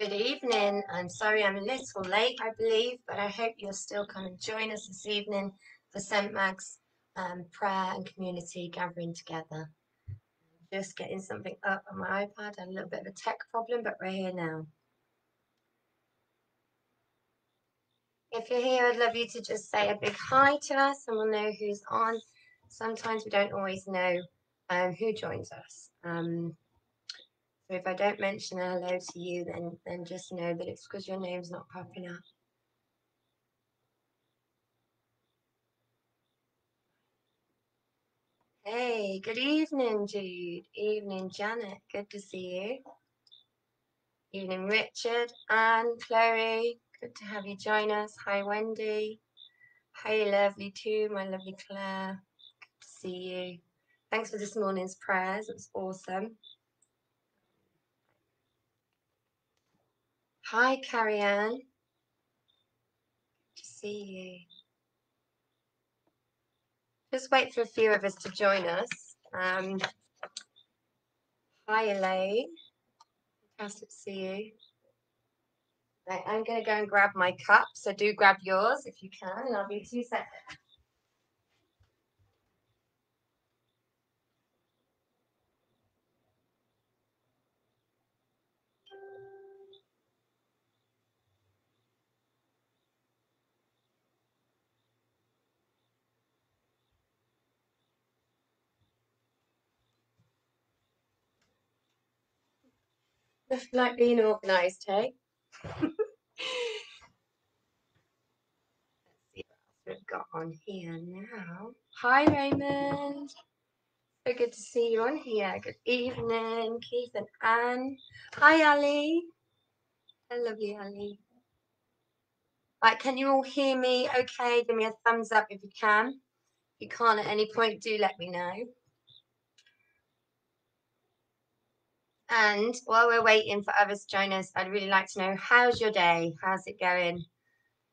Good evening. I'm sorry I'm a little late, I believe, but I hope you'll still come and join us this evening for St. Mag's um, prayer and community gathering together. Just getting something up on my iPad. I had a little bit of a tech problem, but we're here now. If you're here, I'd love you to just say a big hi to us and we'll know who's on. Sometimes we don't always know um, who joins us. Um, if I don't mention hello to you, then, then just know that it's because your name's not popping up. Hey, good evening, Jude. Evening, Janet. Good to see you. Evening, Richard and Chloe. Good to have you join us. Hi, Wendy. Hey, lovely too, my lovely Claire. Good to see you. Thanks for this morning's prayers. It was awesome. Hi, Carrie Ann. Good to see you. Just wait for a few of us to join us. Um, hi, Elaine. Fantastic to see you. Right, I'm going to go and grab my cup, so do grab yours if you can, and I'll be two seconds. Like being organised, hey? Let's see what else we've got on here now. Hi, Raymond. So good to see you on here. Good evening, Keith and Anne. Hi, Ali. I love you, Ali. Right, can you all hear me okay? Give me a thumbs up if you can. If you can't at any point, do let me know. And while we're waiting for others to join us, I'd really like to know how's your day? How's it going?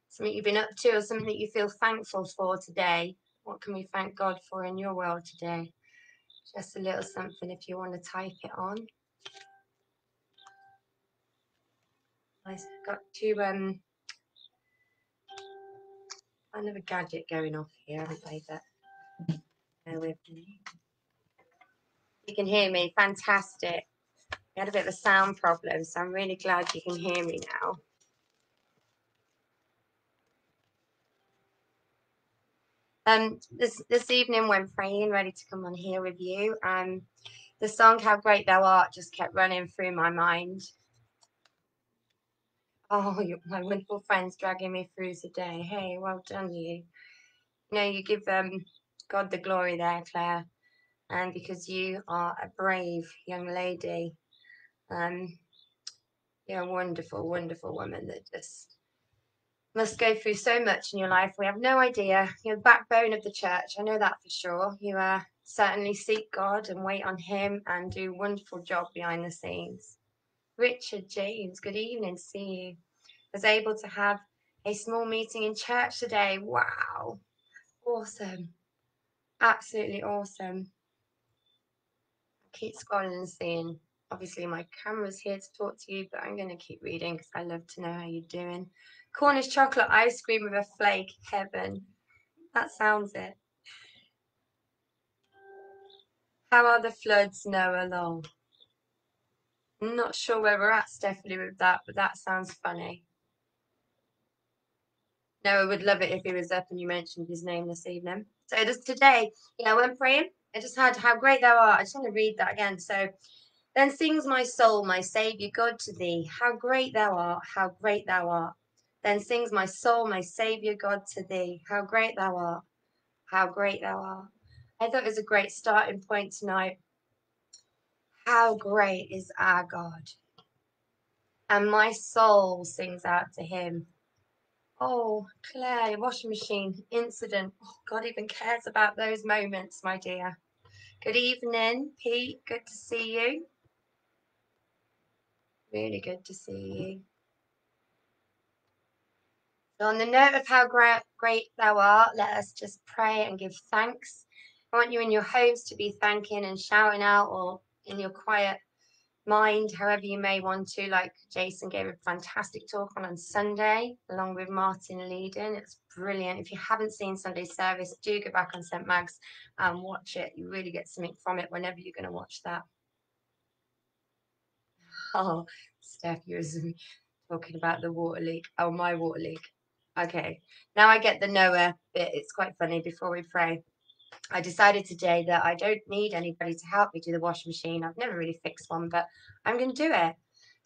Something you've been up to or something that you feel thankful for today? What can we thank God for in your world today? Just a little something if you want to type it on. I've got to um another gadget going off here, haven't I? But bear with me. You can hear me, fantastic. Had a bit of a sound problem, so I'm really glad you can hear me now. Um, this this evening when praying, ready to come on here with you, um, the song "How Great Thou Art" just kept running through my mind. Oh, my wonderful friends dragging me through today. Hey, well done, you. You know, you give um God the glory there, Claire, and because you are a brave young lady, um, you're wonderful, wonderful woman that just must go through so much in your life. We have no idea. You're the backbone of the church. I know that for sure. You uh, certainly seek God and wait on Him and do a wonderful job behind the scenes. Richard James, good evening. See you. Was able to have a small meeting in church today. Wow. Awesome. Absolutely awesome. Keep scrolling and seeing. Obviously, my camera's here to talk to you, but I'm going to keep reading because I love to know how you're doing. Cornish chocolate ice cream with a flake. Heaven. That sounds it. How are the floods, Noah Long? Not sure where we're at, Stephanie, with that, but that sounds funny. Noah would love it if he was up and you mentioned his name this evening. So just today, you know, praying, I just had how great thou art. I just want to read that again. So then sings my soul, my Saviour God to thee. How great thou art, how great thou art. Then sings my soul, my Saviour God to thee. How great thou art, how great thou art. I thought it was a great starting point tonight. How great is our God. And my soul sings out to him. Oh, Claire, washing machine incident. Oh, God even cares about those moments, my dear. Good evening, Pete. Good to see you. Really good to see mm-hmm. you. So, on the note of how great, great thou art, let us just pray and give thanks. I want you in your homes to be thanking and shouting out, or in your quiet mind however you may want to. Like Jason gave a fantastic talk on on Sunday, along with Martin Leedon. It's brilliant. If you haven't seen Sunday service, do go back on St. Mag's and watch it. You really get something from it whenever you're going to watch that. Oh, Steph, you're talking about the water leak. Oh, my water leak. Okay, now I get the Noah bit. It's quite funny. Before we pray, I decided today that I don't need anybody to help me do the washing machine. I've never really fixed one, but I'm going to do it.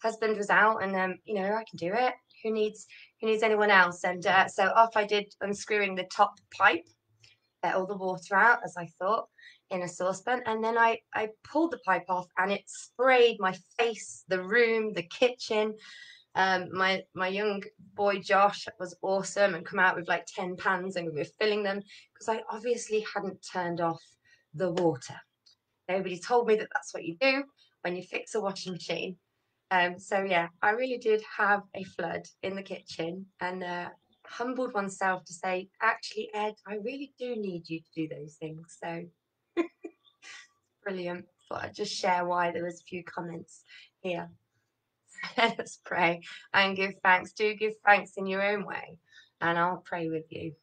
Husband was out, and um, you know I can do it. Who needs who needs anyone else? And uh, so off I did, unscrewing the top pipe, let all the water out as I thought in a saucepan, and then I I pulled the pipe off, and it sprayed my face, the room, the kitchen. Um, my my young boy Josh was awesome and come out with like 10 pans and we were filling them because I obviously hadn't turned off the water. Nobody told me that that's what you do when you fix a washing machine. Um, so yeah, I really did have a flood in the kitchen and uh, humbled oneself to say, actually, Ed, I really do need you to do those things. So brilliant. Thought I'd just share why there was a few comments here. Let us pray and give thanks. Do give thanks in your own way, and I'll pray with you.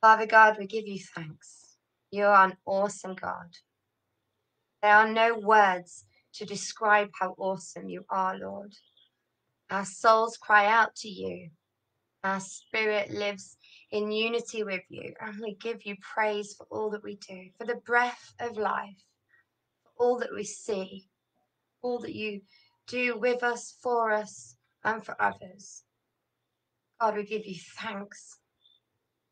Father God, we give you thanks. You are an awesome God. There are no words to describe how awesome you are, Lord. Our souls cry out to you. Our spirit lives in unity with you, and we give you praise for all that we do, for the breath of life, for all that we see, all that you do with us, for us, and for others. God, we give you thanks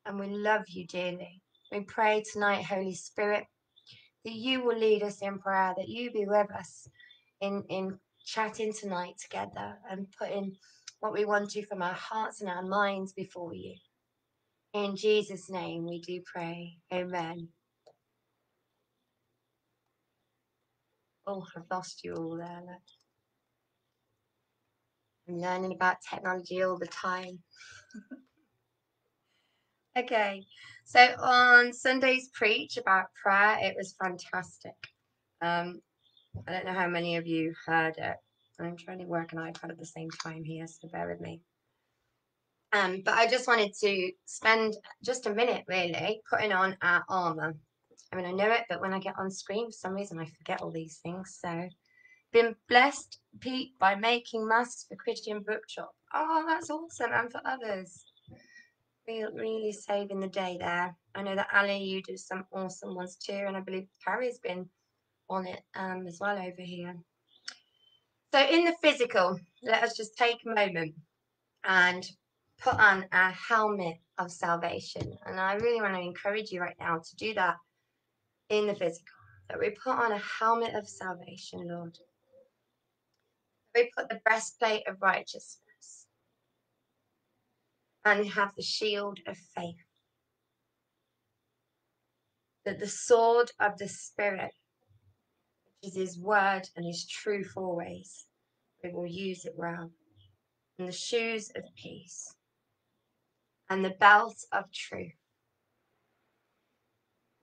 and we love you dearly. We pray tonight, Holy Spirit, that you will lead us in prayer, that you be with us in, in chatting tonight together and putting what we want to from our hearts and our minds before you. In Jesus' name we do pray. Amen. Oh, I've lost you all there. Look. I'm learning about technology all the time. okay, so on Sunday's preach about prayer, it was fantastic. Um, I don't know how many of you heard it. I'm trying to work an iPad at the same time here, so bear with me. Um, but I just wanted to spend just a minute really putting on our armor. I mean, I know it, but when I get on screen, for some reason, I forget all these things. So been blessed, Pete, by making masks for Christian Bookshop. Oh, that's awesome. And for others. Really, really saving the day there. I know that Ali, you do some awesome ones too. And I believe Carrie's been on it um, as well over here. So in the physical, let us just take a moment and put on a helmet of salvation. And I really want to encourage you right now to do that in the physical. That we put on a helmet of salvation, Lord we put the breastplate of righteousness and have the shield of faith. That the sword of the Spirit, which is His word and His truth always, we will use it well. And the shoes of peace and the belt of truth.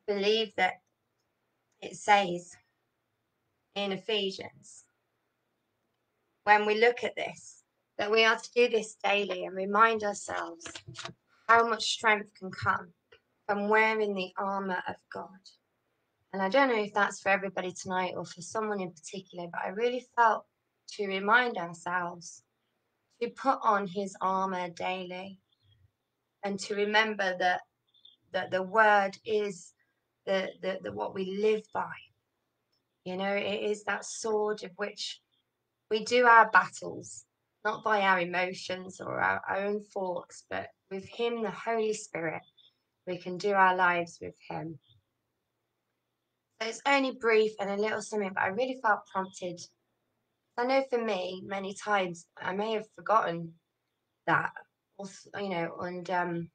Believe that it says in Ephesians when we look at this, that we are to do this daily and remind ourselves how much strength can come from wearing the armor of God. And I don't know if that's for everybody tonight or for someone in particular, but I really felt to remind ourselves to put on his armor daily and to remember that that the word is the, the, the what we live by. You know, it is that sword of which we do our battles not by our emotions or our own thoughts, but with Him, the Holy Spirit, we can do our lives with Him. So it's only brief and a little something, but I really felt prompted. I know for me, many times I may have forgotten that, you know, and um,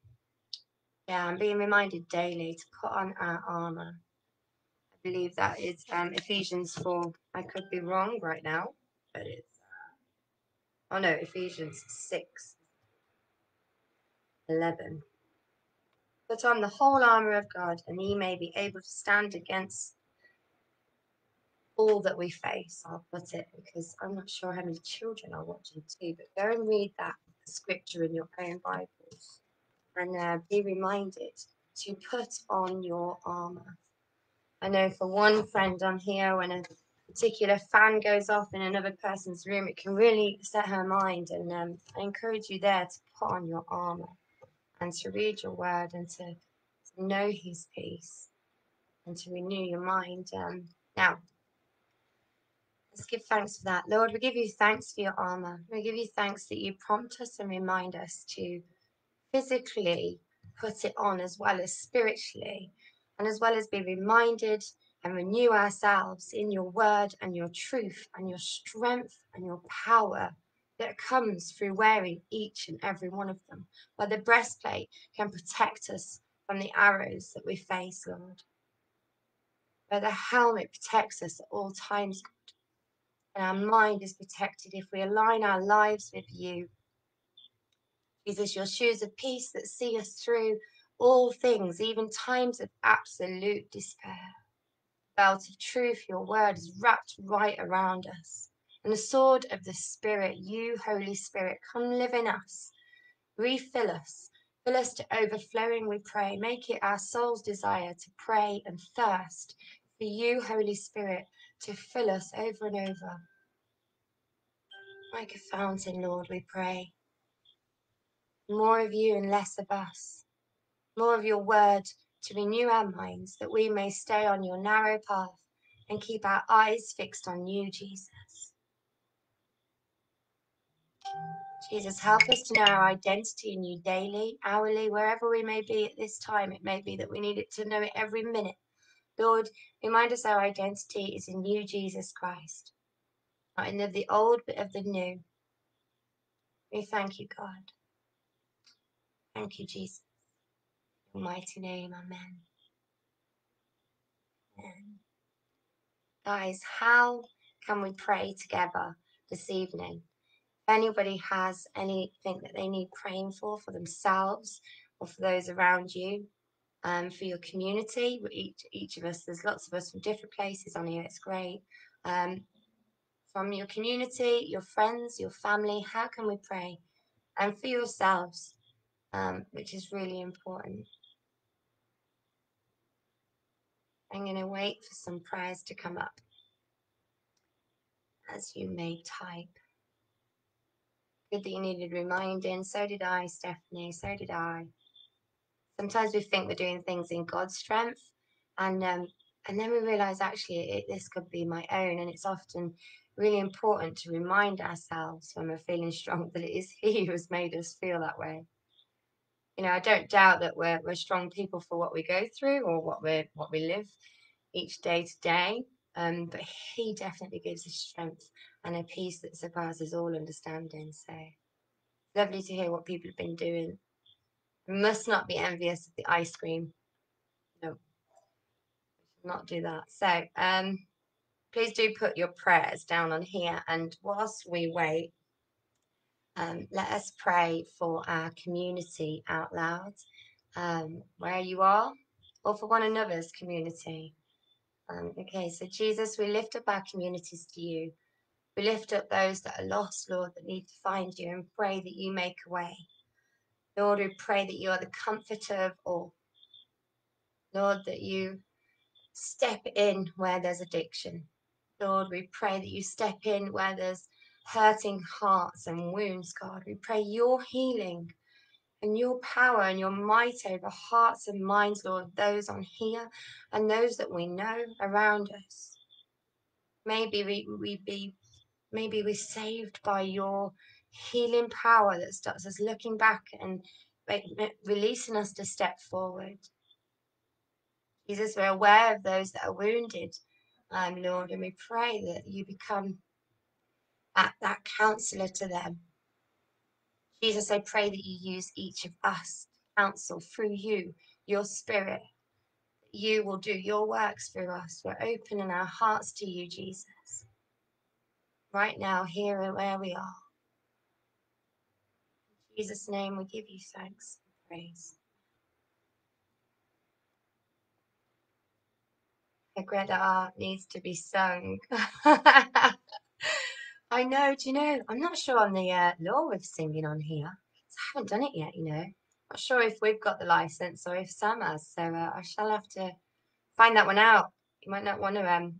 yeah, I'm being reminded daily to put on our armor. I believe that is um, Ephesians 4. I could be wrong right now but it's uh, oh no ephesians 6 11 put on the whole armor of god and ye may be able to stand against all that we face. I'll put it because I'm not sure how many children are watching too, but go and read that scripture in your own Bibles and uh, be reminded to put on your armor. I know for one friend on here, when a particular fan goes off in another person's room, it can really set her mind. And um, I encourage you there to put on your armor and to read your word and to, to know His peace and to renew your mind. Um, now, let's give thanks for that. Lord, we give you thanks for your armor. We give you thanks that you prompt us and remind us to physically put it on as well as spiritually, and as well as be reminded and renew ourselves in your word and your truth and your strength and your power that comes through wearing each and every one of them, where the breastplate can protect us from the arrows that we face, Lord, where the helmet protects us at all times, and our mind is protected if we align our lives with you Jesus, your shoes of peace that see us through all things, even times of absolute despair. Belt of truth, your word is wrapped right around us. And the sword of the Spirit, you, Holy Spirit, come live in us. Refill us. Fill us to overflowing, we pray. Make it our soul's desire to pray and thirst for you, Holy Spirit, to fill us over and over. Like a fountain, Lord, we pray. More of you and less of us. More of your word to renew our minds that we may stay on your narrow path and keep our eyes fixed on you, Jesus. Jesus, help us to know our identity in you daily, hourly, wherever we may be at this time. It may be that we need it to know it every minute. Lord, remind us our identity is in you, Jesus Christ, not in the old, but of the new. We thank you, God. Thank you, Jesus. In your mighty name, amen. amen. Guys, how can we pray together this evening? If anybody has anything that they need praying for, for themselves or for those around you, um, for your community, each, each of us, there's lots of us from different places on here, it's great. Um, from your community, your friends, your family, how can we pray? And for yourselves, um, which is really important. I'm going to wait for some prayers to come up as you may type. Good that you needed reminding. So did I, Stephanie. So did I. Sometimes we think we're doing things in God's strength, and um, and then we realize actually it, this could be my own. And it's often really important to remind ourselves when we're feeling strong that it is He who has made us feel that way. You know, I don't doubt that we're we're strong people for what we go through or what we what we live each day to day. Um, but He definitely gives us strength and a peace that surpasses all understanding. So lovely to hear what people have been doing. Must not be envious of the ice cream. No, not do that. So um, please do put your prayers down on here. And whilst we wait, um, let us pray for our community out loud, um, where you are, or for one another's community. Um, okay, so Jesus, we lift up our communities to you. We lift up those that are lost, Lord, that need to find you and pray that you make a way. Lord, we pray that you are the comforter of all. Lord, that you step in where there's addiction. Lord, we pray that you step in where there's hurting hearts and wounds, God. We pray your healing and your power and your might over hearts and minds, Lord, those on here and those that we know around us. Maybe we, we be maybe we're saved by your healing power that starts us looking back and releasing us to step forward. Jesus, we're aware of those that are wounded, um, Lord, and we pray that you become that, that counselor to them. Jesus, I pray that you use each of us to counsel through you, your spirit. You will do your works through us. We're opening our hearts to you, Jesus. Right now, here and where we are. Jesus' name, we give you thanks and praise. Greta art needs to be sung. I know, do you know, I'm not sure on the uh, law with singing on here. I haven't done it yet, you know. Not sure if we've got the license or if Sam has, so uh, I shall have to find that one out. You might not want to, um,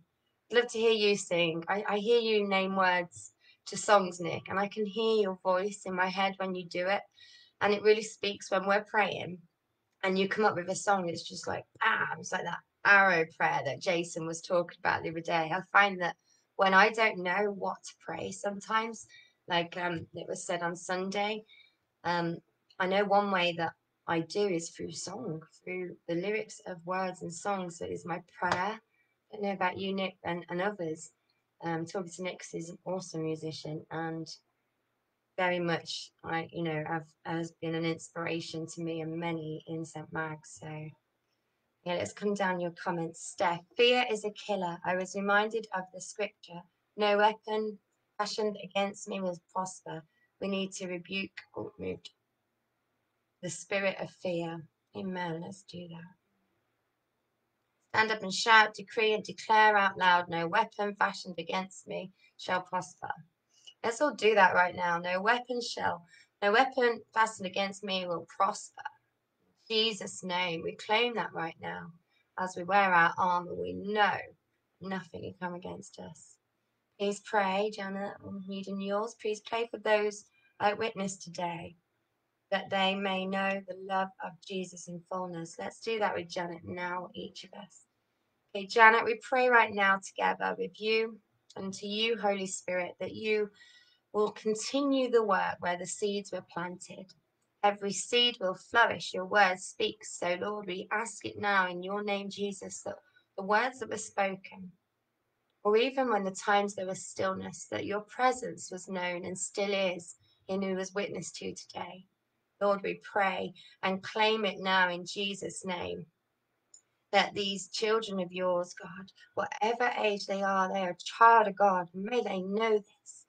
I'd love to hear you sing. I, I hear you name words to songs, Nick, and I can hear your voice in my head when you do it. And it really speaks when we're praying and you come up with a song it's just like bam it's like that arrow prayer that jason was talking about the other day i find that when i don't know what to pray sometimes like um it was said on sunday um i know one way that i do is through song through the lyrics of words and songs that is my prayer i don't know about you nick and, and others um talking to nick is an awesome musician and very much I you know have has been an inspiration to me and many in St. Mags. So yeah, let's come down your comments. Steph, fear is a killer. I was reminded of the scripture: "No weapon fashioned against me will prosper." We need to rebuke the spirit of fear. Amen. Let's do that. Stand up and shout, decree and declare out loud: No weapon fashioned against me shall prosper. Let's all do that right now. No weapon shall, no weapon fastened against me will prosper. In Jesus' name, we claim that right now. As we wear our armor, we know nothing can come against us. Please pray, Janet, I'm reading yours. Please pray for those I witnessed today, that they may know the love of Jesus in fullness. Let's do that with Janet mm-hmm. now, each of us. Okay, Janet, we pray right now together with you and to you, Holy Spirit, that you will continue the work where the seeds were planted. Every seed will flourish. Your word speaks. So, Lord, we ask it now in your name, Jesus, that the words that were spoken, or even when the times there was stillness, that your presence was known and still is in who was witnessed to today. Lord, we pray and claim it now in Jesus' name. That these children of yours, God, whatever age they are, they are a child of God. May they know this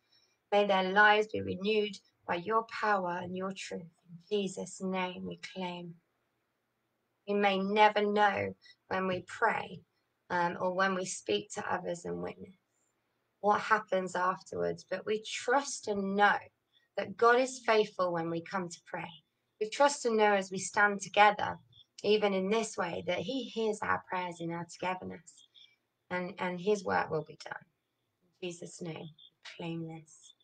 May their lives be renewed by your power and your truth. In Jesus' name we claim. We may never know when we pray um, or when we speak to others and witness what happens afterwards, but we trust and know that God is faithful when we come to pray. We trust and know as we stand together, even in this way, that He hears our prayers in our togetherness and, and His work will be done. In Jesus' name, claim this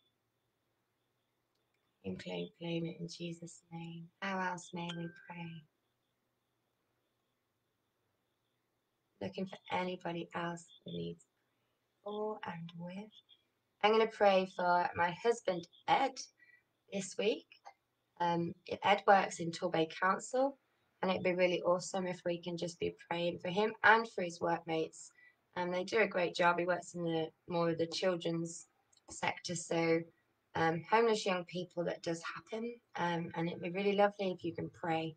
and claim, claim it in Jesus' name. How else may we pray? Looking for anybody else that needs for and with. I'm going to pray for my husband Ed this week. Um, Ed works in Torbay Council, and it'd be really awesome if we can just be praying for him and for his workmates. And um, they do a great job. He works in the more of the children's sector, so um, homeless young people that does happen. Um, and it'd be really lovely if you can pray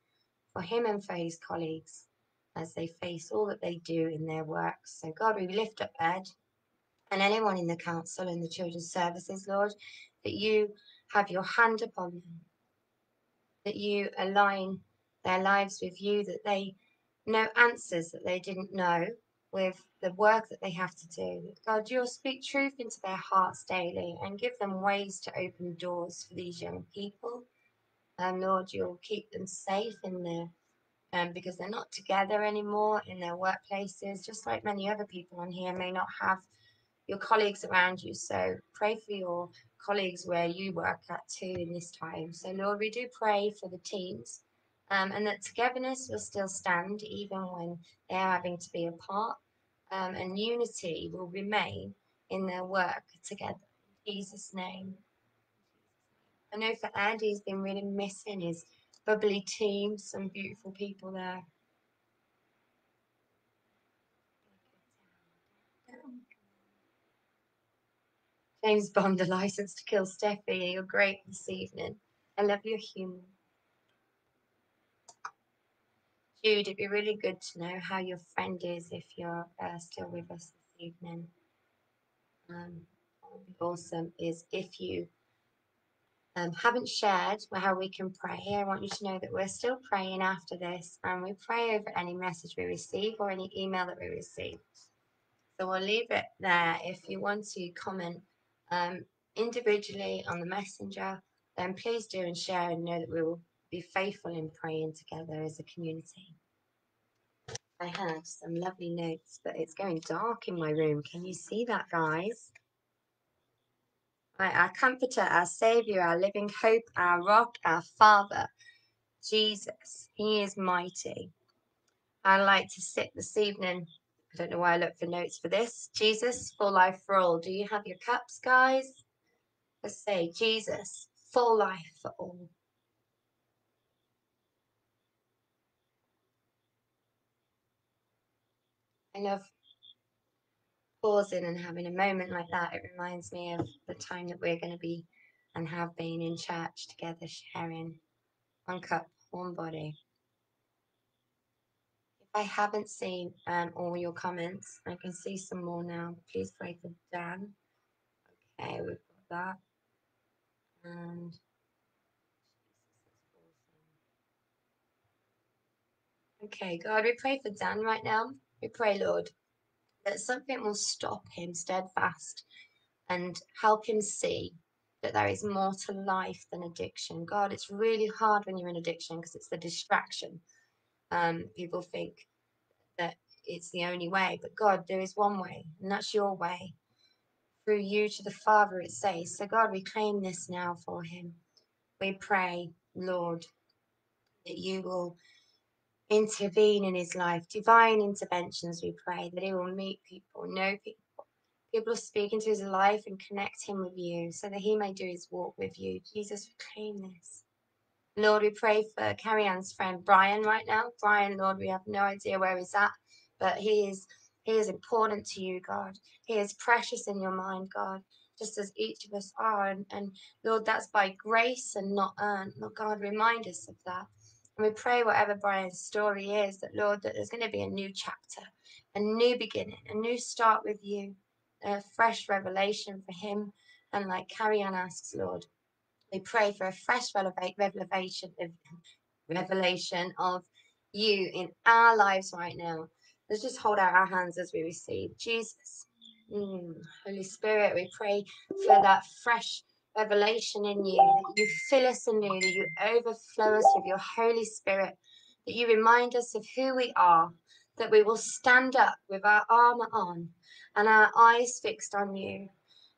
for him and for his colleagues as they face all that they do in their work. So, God, we lift up Ed and anyone in the council and the children's services, Lord, that you have your hand upon them, that you align their lives with you, that they know answers that they didn't know with the work that they have to do. God, you'll speak truth into their hearts daily and give them ways to open doors for these young people. And Lord, you'll keep them safe in their um, because they're not together anymore in their workplaces, just like many other people on here may not have your colleagues around you. So pray for your colleagues where you work at too in this time. So, Lord, we do pray for the teams um, and that togetherness will still stand even when they're having to be apart, um, and unity will remain in their work together. In Jesus' name. I know for Andy, he's been really missing his bubbly team, some beautiful people there. James Bond, a license to kill Steffi. You're great this evening. I love your humour. Jude, it'd be really good to know how your friend is if you're uh, still with us this evening. Um, awesome is if you um, haven't shared how we can pray, I want you to know that we're still praying after this and we pray over any message we receive or any email that we receive. So we'll leave it there. If you want to comment um, individually on the messenger, then please do and share and know that we will be faithful in praying together as a community. I have some lovely notes, but it's going dark in my room. Can you see that, guys? Right, our comforter, our savior, our living hope, our rock, our father, Jesus. He is mighty. I'd like to sit this evening. I don't know why I look for notes for this. Jesus, full life for all. Do you have your cups, guys? Let's say, Jesus, full life for all. I love pausing and having a moment like that. It reminds me of the time that we're going to be and have been in church together, sharing one cup, one body. I haven't seen um, all your comments, I can see some more now. Please pray for Dan. Okay, we've got that. And okay, God, we pray for Dan right now. We pray, Lord, that something will stop him steadfast and help him see that there is more to life than addiction. God, it's really hard when you're in addiction because it's the distraction. Um, people think that it's the only way, but God, there is one way, and that's your way. Through you to the Father, it says. So, God, we claim this now for him. We pray, Lord, that you will intervene in his life, divine interventions, we pray, that he will meet people, know people. People speak into his life and connect him with you so that he may do his walk with you. Jesus, we claim this. Lord, we pray for Carrie Ann's friend Brian right now. Brian, Lord, we have no idea where he's at, but he is he is important to you, God. He is precious in your mind, God, just as each of us are. And, and Lord, that's by grace and not earned. Lord God, remind us of that. And we pray whatever Brian's story is, that Lord, that there's going to be a new chapter, a new beginning, a new start with you, a fresh revelation for him. And like Carrie Ann asks, Lord, we pray for a fresh revelation of revelation of you in our lives right now. Let's just hold out our hands as we receive Jesus. Mm, Holy Spirit, we pray for that fresh revelation in you, that you fill us anew, that you overflow us with your Holy Spirit, that you remind us of who we are, that we will stand up with our armor on and our eyes fixed on you,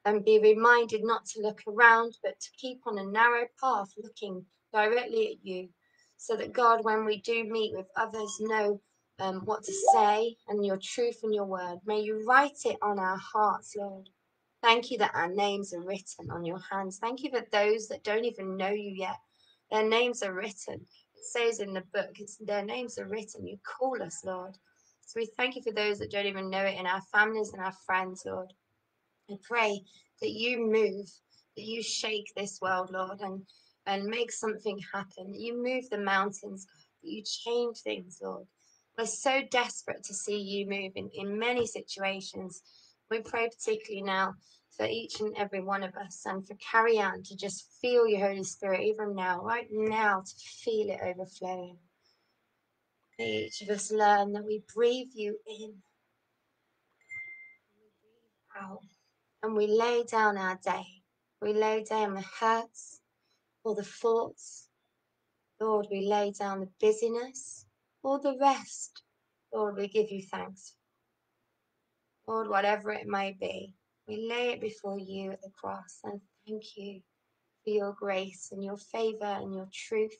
and be reminded not to look around, but to keep on a narrow path looking directly at you, so that God, when we do meet with others, know um, what to say and your truth and your word. May you write it on our hearts, Lord. Thank you that our names are written on your hands. Thank you that those that don't even know you yet, their names are written. It says in the book, their names are written. You call us, Lord. So we thank you for those that don't even know it in our families and our friends, Lord. I pray that you move, that you shake this world, Lord, and, and make something happen. You move the mountains, God, you change things, Lord. We're so desperate to see you move in, in many situations. We pray particularly now for each and every one of us and for Carrie Ann to just feel your Holy Spirit even now, right now, to feel it overflowing. May each of us learn that we breathe you in, we breathe out and we lay down our day. We lay down the hurts or the thoughts. Lord, we lay down the busyness or the rest. Lord, we give you thanks. Lord, whatever it may be, we lay it before you at the cross and thank you for your grace and your favor and your truth,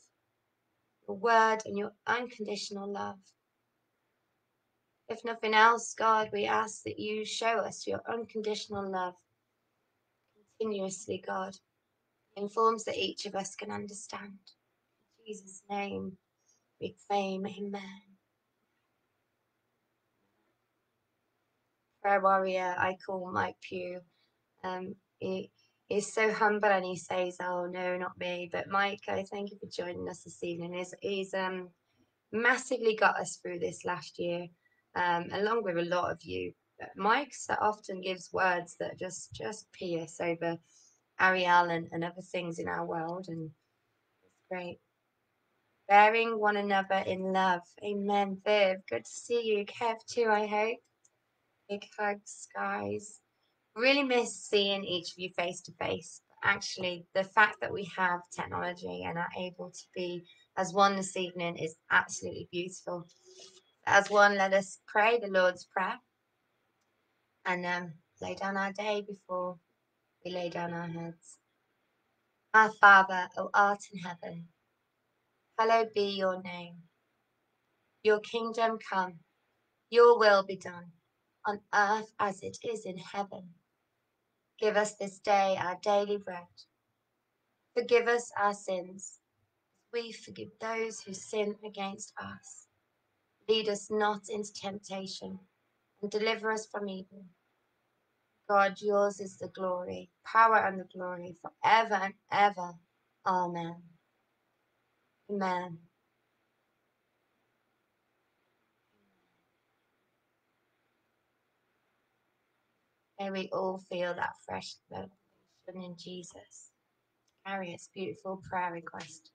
your word and your unconditional love. If nothing else, God, we ask that you show us your unconditional love continuously, God, in forms that each of us can understand. In Jesus' name, we claim Amen. Prayer warrior, I call Mike Pugh. Um, he is so humble and he says, "Oh no, not me." But Mike, I thank you for joining us this evening. He's, he's um massively got us through this last year, um, along with a lot of you. But Mike often gives words that just just pierce over Ariel and, and other things in our world, and it's great. Bearing one another in love. Amen. Viv, good to see you. Kev too, I hope. Big hugs, guys. Really miss seeing each of you face to face. Actually, the fact that we have technology and are able to be as one this evening is absolutely beautiful. As one, let us pray the Lord's Prayer and um, lay down our day before we lay down our heads. Our Father, who art in heaven, hallowed be your name. Your kingdom come, your will be done, on earth as it is in heaven. Give us this day our daily bread. Forgive us our sins, we forgive those who sin against us. Lead us not into temptation, and deliver us from evil. God, yours is the glory, power, and the glory forever and ever. Amen. Amen. May we all feel that fresh revelation in Jesus. Carry Harriet's beautiful prayer request.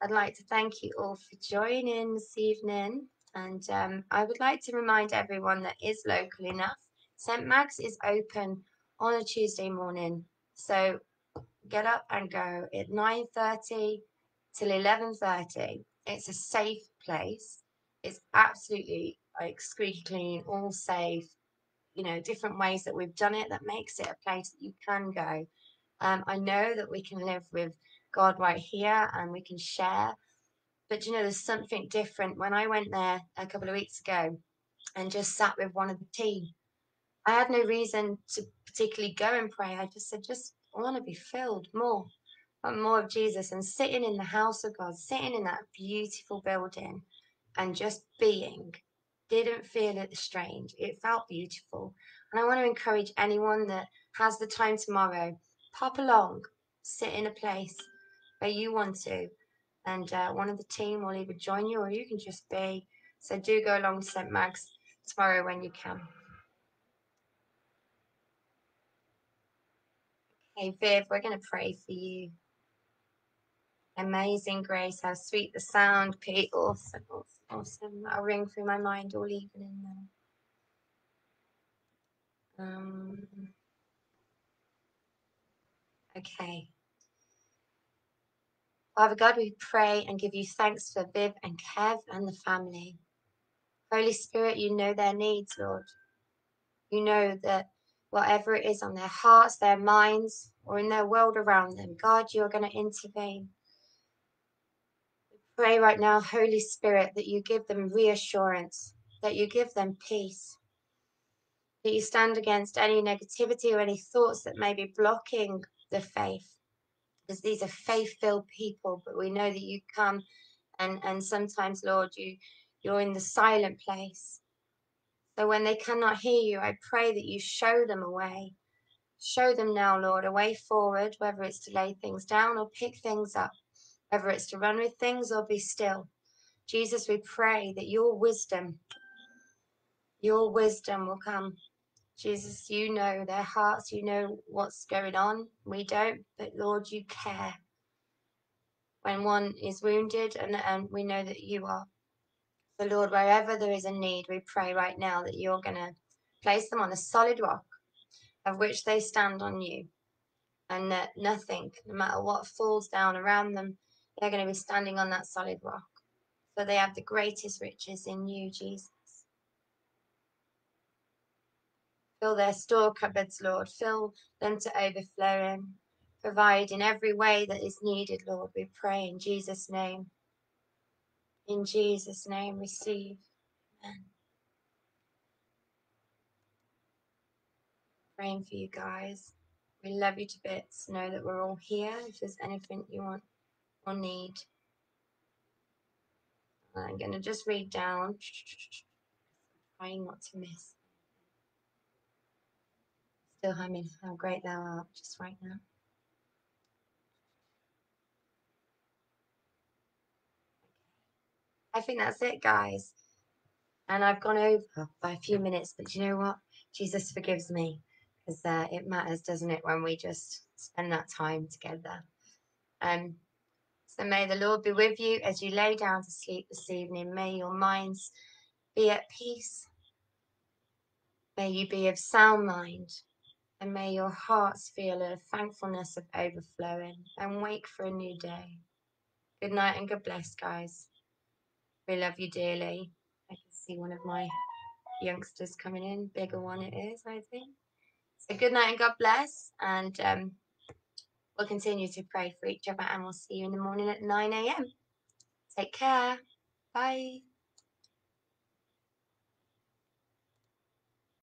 I'd like to thank you all for joining this evening. And um, I would like to remind everyone that is local enough, St. Mag's is open on a Tuesday morning. So get up and go at 9.30 till 11.30. It's a safe place. It's absolutely like squeaky clean, all safe, you know, different ways that we've done it that makes it a place that you can go. Um, I know that we can live with God right here and we can share. But you know, there's something different. When I went there a couple of weeks ago and just sat with one of the team, I had no reason to particularly go and pray. I just said, just I want to be filled more, more of Jesus and sitting in the house of God, sitting in that beautiful building and just being didn't feel it strange. It felt beautiful. And I want to encourage anyone that has the time tomorrow, pop along, sit in a place where you want to. And uh, one of the team will either join you or you can just be. So do go along to St. Mag's tomorrow when you can. Hey, Viv, we're going to pray for you. Amazing grace, how sweet the sound, Pete. Awesome, awesome, awesome. That'll ring through my mind all evening now. Um, okay. Father God, we pray and give you thanks for Viv and Kev and the family. Holy Spirit, you know their needs, Lord. You know that whatever it is on their hearts, their minds, or in their world around them, God, you're going to intervene. We pray right now, Holy Spirit, that you give them reassurance, that you give them peace, that you stand against any negativity or any thoughts that may be blocking the faith. Because these are faith filled people, but we know that you come and, and sometimes, Lord, you, you're in the silent place. So when they cannot hear you, I pray that you show them a way. Show them now, Lord, a way forward, whether it's to lay things down or pick things up, whether it's to run with things or be still. Jesus, we pray that your wisdom, your wisdom will come. Jesus, you know their hearts, you know what's going on. We don't, but Lord, you care. When one is wounded, and, and we know that you are. So, Lord, wherever there is a need, we pray right now that you're going to place them on a solid rock of which they stand on you, and that nothing, no matter what falls down around them, they're going to be standing on that solid rock. So they have the greatest riches in you, Jesus. Fill their store cupboards, Lord. Fill them to overflowing. Provide in every way that is needed, Lord. We pray in Jesus' name. In Jesus' name, receive. Amen. Praying for you guys. We love you to bits. Know that we're all here. If there's anything you want or need, I'm going to just read down. Trying not to miss. Still humming How Great Thou Art just right now. I think that's it, guys. And I've gone over by a few minutes, but you know what? Jesus forgives me because uh, it matters, doesn't it, when we just spend that time together. Um, so may the Lord be with you as you lay down to sleep this evening. May your minds be at peace. May you be of sound mind, and may your hearts feel a thankfulness of overflowing and wake for a new day. Good night and God bless, guys. We love you dearly. I can see one of my youngsters coming in, bigger one it is, I think. So good night and God bless, and um, we'll continue to pray for each other, and we'll see you in the morning at 9 a.m. Take care. Bye.